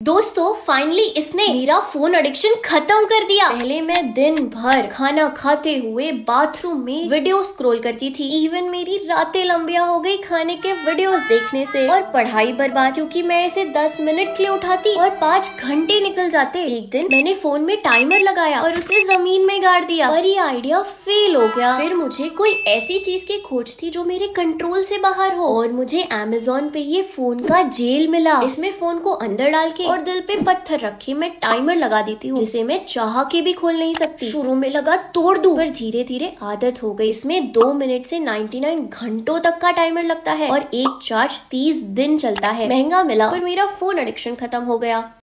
दोस्तों फाइनली इसने मेरा फ़ोन एडिक्शन खत्म कर दिया। पहले मैं दिन भर खाना खाते हुए बाथरूम में वीडियो स्क्रॉल करती थी। इवन मेरी रातें लंबिया हो गई खाने के वीडियोस देखने से। और पढ़ाई बर्बाद, क्योंकि मैं इसे 10 मिनट के लिए उठाती और पाँच घंटे निकल जाते। एक दिन मैंने फ़ोन में टाइमर लगाया और उसे ज़मीन में गाड़ दिया और ये आइडिया फेल हो गया। फिर मुझे कोई ऐसी चीज़ की खोज थी जो मेरे कंट्रोल से बाहर हो। और मुझे अमेजोन पे ये फ़ोन का जेल मिला। इसमें फ़ोन को अंदर डाल के और दिल पे पत्थर रखे मैं टाइमर लगा देती हूँ, जिसे मैं चाह के भी खोल नहीं सकती। शुरू में लगा तोड़ दू, पर धीरे धीरे आदत हो गई। इसमें दो मिनट से 99 घंटों तक का टाइमर लगता है और एक चार्ज 30 दिन चलता है। महँगा मिला, पर मेरा फ़ोन एडिक्शन खत्म हो गया।